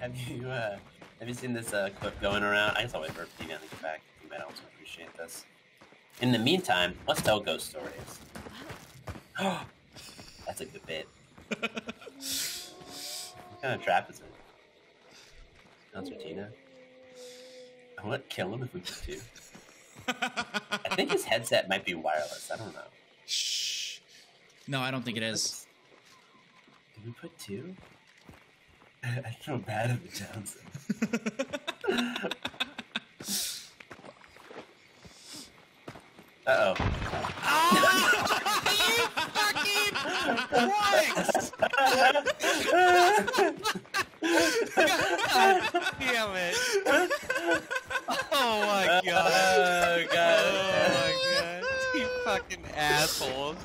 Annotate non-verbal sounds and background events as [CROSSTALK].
have you uh, have you seen this uh, clip going around? I guess I'll wait for Deviant to get back. You might also appreciate this. In the meantime, let's tell ghost stories. [GASPS] That's a good bit. [LAUGHS] what kind of trap is it? Concertina? I to kill him if we put two. I think his headset might be wireless. I don't know. Shh. No, I don't think it is. Did we put two? I feel bad at the Johnson. [LAUGHS] Uh-oh. oh! you fucking Christ! [LAUGHS] damn it. [LAUGHS] Oh my god. Oh my god. You fucking assholes.